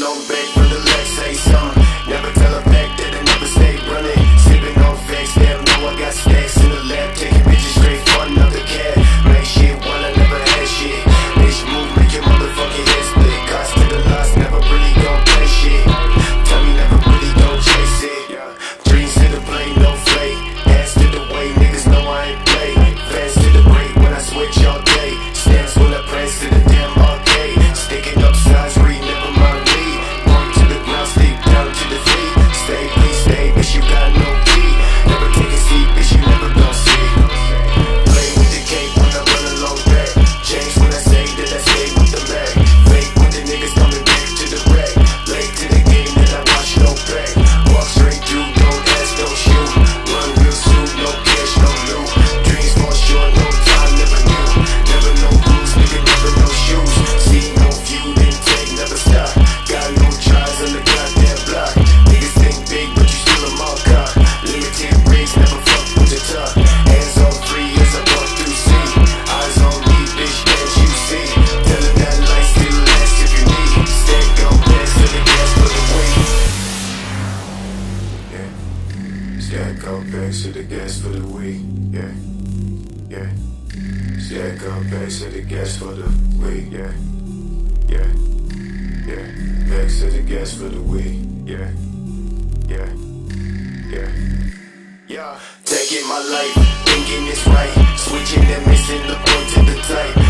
no back, but the legs say something. Up bags to the gas for the week. yeah, yeah. Stack up bags to the gas for the week. yeah, yeah, yeah. Bags to the gas for the week. yeah, yeah, yeah. Yeah, taking my life, thinking it's right, switching and missing the point to the tight.